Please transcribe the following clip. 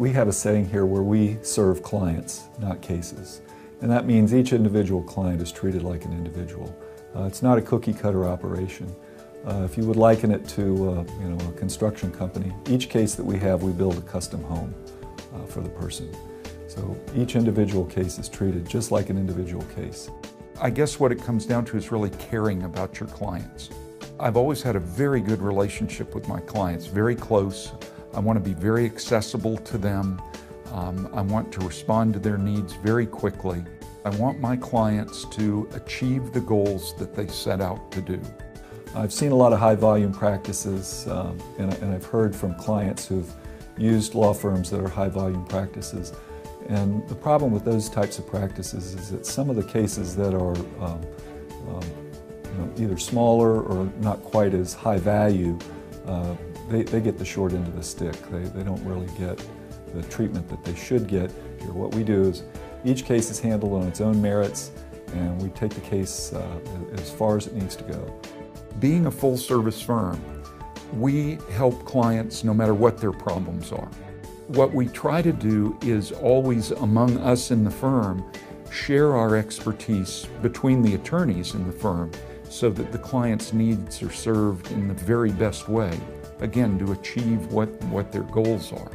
We have a setting here where we serve clients, not cases. And that means each individual client is treated like an individual. Uh, it's not a cookie cutter operation. Uh, if you would liken it to uh, you know, a construction company, each case that we have, we build a custom home uh, for the person. So each individual case is treated just like an individual case. I guess what it comes down to is really caring about your clients. I've always had a very good relationship with my clients, very close. I want to be very accessible to them. Um, I want to respond to their needs very quickly. I want my clients to achieve the goals that they set out to do. I've seen a lot of high volume practices um, and, and, I've heard from clients who've used law firms that are high volume practices. And the problem with those types of practices is that some of the cases that are um, um, you know, either smaller or not quite as high value uh, they, they get the short end of the stick. They, they don't really get the treatment that they should get here. What we do is each case is handled on its own merits and we take the case uh, as far as it needs to go. Being a full service firm, we help clients no matter what their problems are. What we try to do is always among us in the firm share our expertise between the attorneys in the firm so that the client's needs are served in the very best way again, to achieve what, what their goals are.